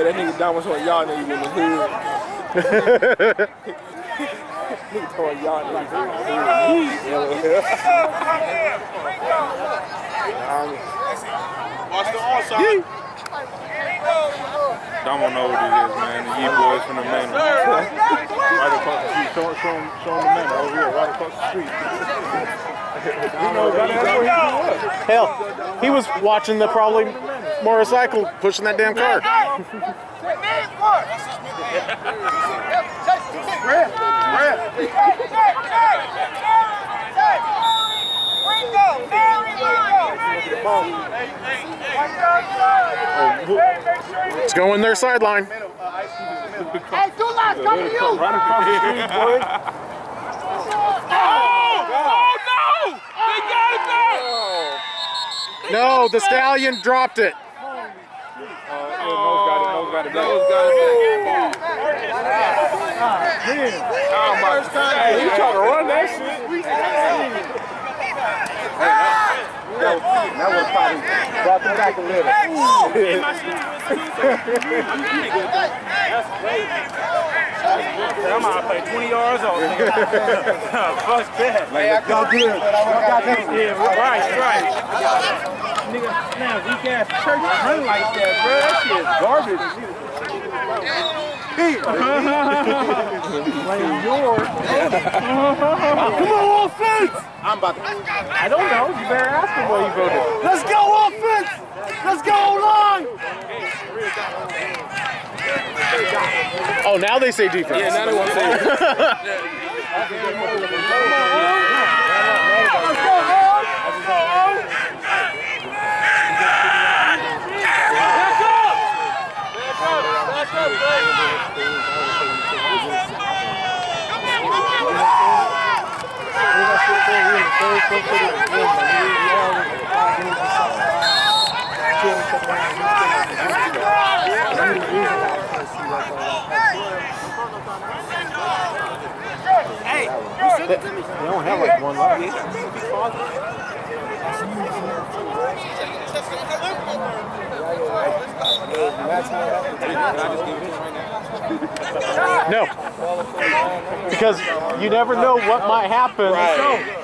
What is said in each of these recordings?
Hey, that nigga Dom was on y'all niggas in the hood. nigga told y'all niggas in the hood. Watch the onside. Dom don't know what it is, man. The Yee boys from the main. Right across the street. Show, show, him, show him the man over here, right across the street. you know, that's where he was. Hell, he was watching the probably motorcycle pushing that damn car. It's going their sideline. Hey, Dulas, come to you! Right across the street, boy. No, the stallion dropped it. Nose got it, nose got it. Nose got it. Hey, he trying to run that shit. That was probably brought them back a little. I'm out play 20 yards off. Fuck that. Hey, I go good. But I got that. Yeah, right, right. Nigga, man, weak ass church run like that, bro. That shit is garbage. Blame yours. Come on, offense! I'm about to. I don't know. You better ask him where he voted. Let's go, offense! Let's go, line! Oh, now they say defense. Yeah, now they want to say They don't have like one left. No. Because you never know what might happen.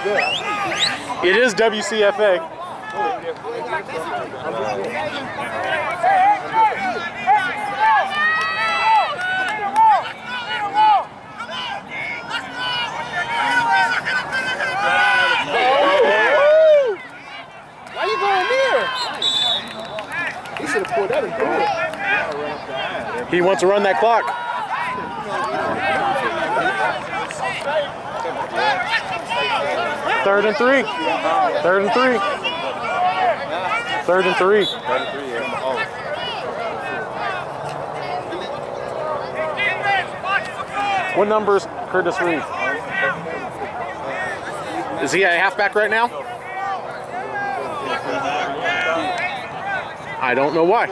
It is WCFA. Why you going there? He should have pulled that and threw it. He wants to run that clock. Third and three. Third and three. Third and three. What number is Curtis Reed? Is he a halfback right now? I don't know why.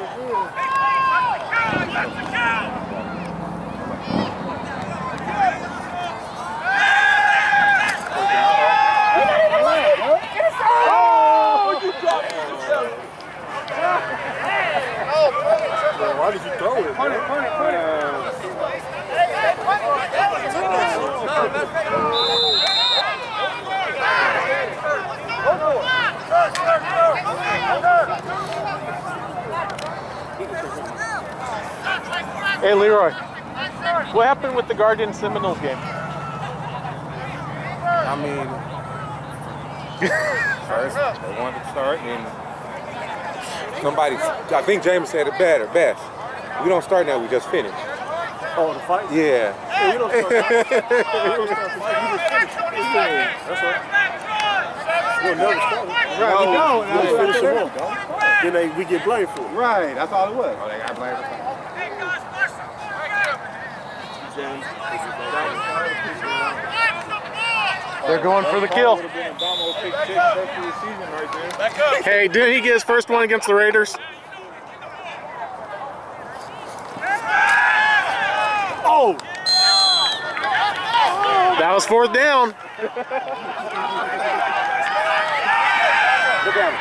Why did you throw it? Punt it, punt it, punt it. Hey Leroy, what happened with the Guardian Seminoles game? I mean, first they wanted to start, and somebody, I think James said it better, best. We don't start now, we just finish. Oh, the fight? Yeah. Yeah, you don't start fighting. You don't start fighting. You just finish. Yeah, that's right. We'll never start. Right, we don't. We just finish them off. Then they, we get blamed for it. Right, that's all it was. Oh, they got blamed. for They're going for the kill. Would've been a Damo pick six first of the season right there. Hey, didn't he get his first one against the Raiders? Oh! That was fourth down. down.